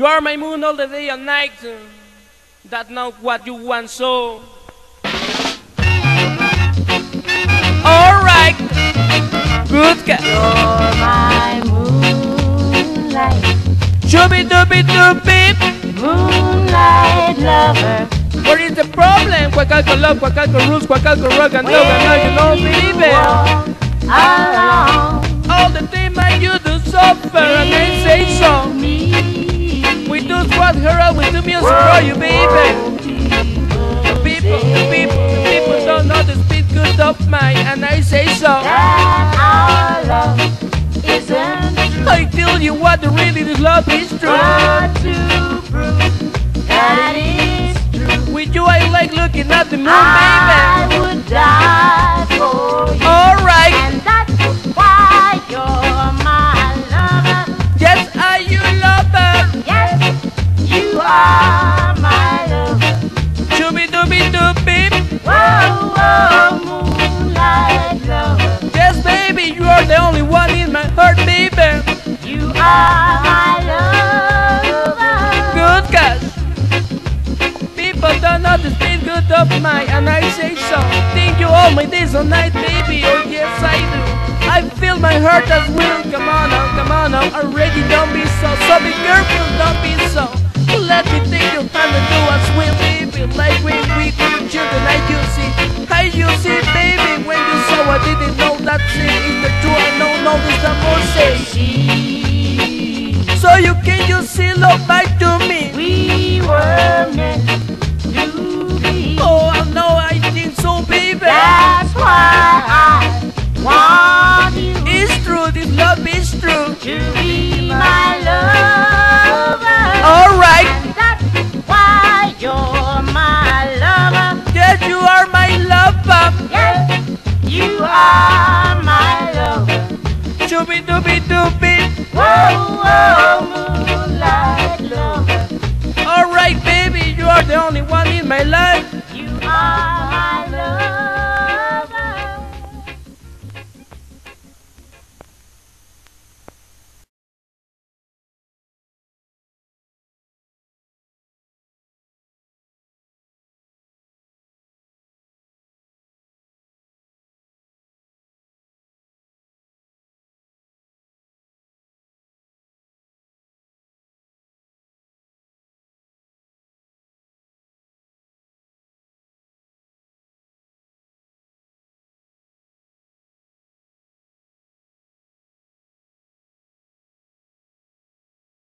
You are my moon all the day and night. Uh, That's not what you want, so. Alright, good guy. You're my moonlight, Chubby dooby doobie. moonlight lover. What is the problem? Coacalco love, Coacalco rules, Coacalco rock and roll, and now you know, baby. Along All the time I you do suffer, and I say so. me. We do squad hero, we do music for you, baby. The people, the people, the people don't know the speed good of mine, and I say so. That our love true. I tell you what, the really this love is true. But to prove that it's true, With you, I like looking at the moon, I baby. would die Good cause people don't know the speed good of mine, and I say so. Think you all my days and night, baby. Oh yes, I do. I feel my heart as will. Come on now, come on now. Already don't be so. So be careful, don't be so. Let me take your hand and do as will, baby. Like when we were children, I you see. I you see, baby. When you saw, I didn't know that it is the truth. I know, know this the say. You can you see love back to me. we were meant to be. Oh, I know I think so, baby. That's why I want you It's true, this love is true. to be my lover. Alright, And that's why you're my lover. yes, you are my lover. Yes, you are my lover. Chubby dooby dooby. Whoa, whoa,